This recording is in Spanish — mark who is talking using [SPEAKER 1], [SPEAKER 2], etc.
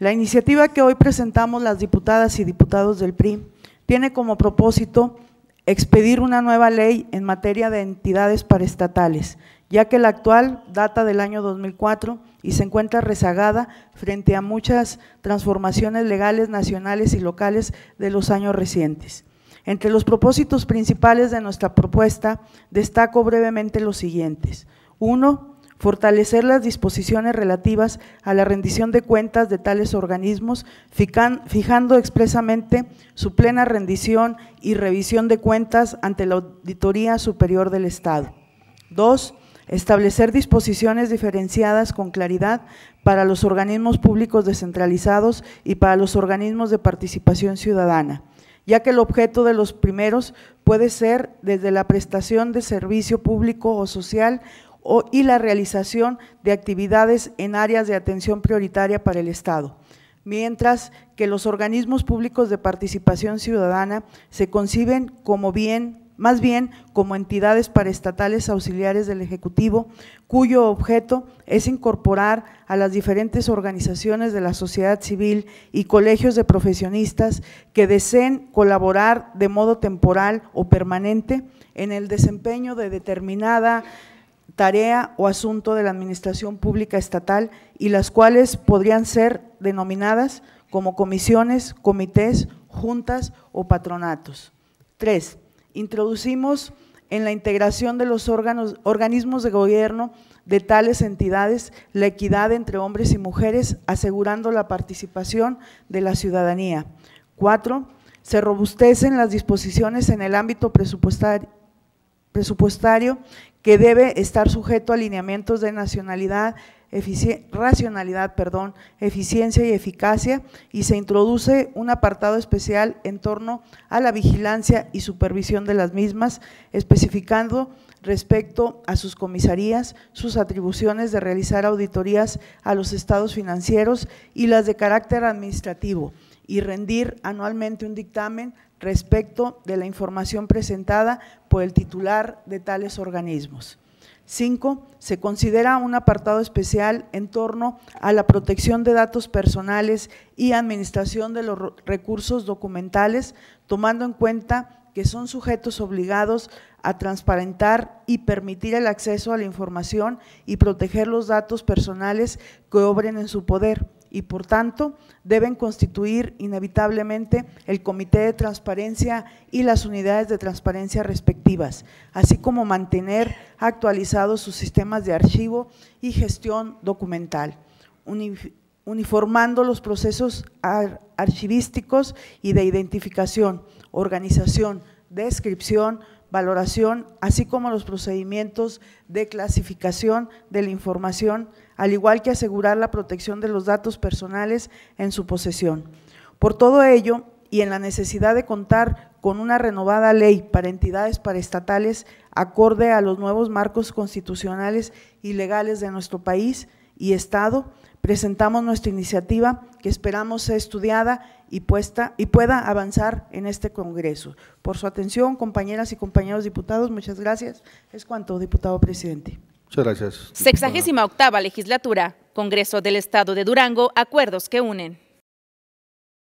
[SPEAKER 1] La iniciativa que hoy presentamos las diputadas y diputados del PRI tiene como propósito expedir una nueva ley en materia de entidades paraestatales, ya que la actual data del año 2004 y se encuentra rezagada frente a muchas transformaciones legales nacionales y locales de los años recientes. Entre los propósitos principales de nuestra propuesta destaco brevemente los siguientes. Uno, fortalecer las disposiciones relativas a la rendición de cuentas de tales organismos, fijando expresamente su plena rendición y revisión de cuentas ante la Auditoría Superior del Estado. Dos, establecer disposiciones diferenciadas con claridad para los organismos públicos descentralizados y para los organismos de participación ciudadana, ya que el objeto de los primeros puede ser desde la prestación de servicio público o social y la realización de actividades en áreas de atención prioritaria para el Estado, mientras que los organismos públicos de participación ciudadana se conciben como bien más bien como entidades paraestatales auxiliares del Ejecutivo, cuyo objeto es incorporar a las diferentes organizaciones de la sociedad civil y colegios de profesionistas que deseen colaborar de modo temporal o permanente en el desempeño de determinada tarea o asunto de la administración pública estatal y las cuales podrían ser denominadas como comisiones, comités, juntas o patronatos. Tres, introducimos en la integración de los órganos, organismos de gobierno de tales entidades la equidad entre hombres y mujeres, asegurando la participación de la ciudadanía. Cuatro, se robustecen las disposiciones en el ámbito presupuestario, presupuestario que debe estar sujeto a alineamientos de nacionalidad, racionalidad, perdón, eficiencia y eficacia y se introduce un apartado especial en torno a la vigilancia y supervisión de las mismas, especificando respecto a sus comisarías, sus atribuciones de realizar auditorías a los estados financieros y las de carácter administrativo y rendir anualmente un dictamen respecto de la información presentada por el titular de tales organismos. Cinco, se considera un apartado especial en torno a la protección de datos personales y administración de los recursos documentales, tomando en cuenta que son sujetos obligados a transparentar y permitir el acceso a la información y proteger los datos personales que obren en su poder y por tanto deben constituir inevitablemente el Comité de Transparencia y las unidades de transparencia respectivas, así como mantener actualizados sus sistemas de archivo y gestión documental, uniformando los procesos archivísticos y de identificación, organización, descripción, valoración, así como los procedimientos de clasificación de la información, al igual que asegurar la protección de los datos personales en su posesión. Por todo ello, y en la necesidad de contar con una renovada ley para entidades paraestatales acorde a los nuevos marcos constitucionales y legales de nuestro país y Estado, presentamos nuestra iniciativa que esperamos sea estudiada y, puesta, y pueda avanzar en este Congreso. Por su atención, compañeras y compañeros diputados, muchas gracias. Es cuanto, diputado presidente.
[SPEAKER 2] Muchas gracias.
[SPEAKER 3] Sexagésima octava legislatura, Congreso del Estado de Durango, acuerdos que unen.